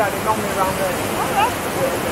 Yeah, they know me around there. Oh,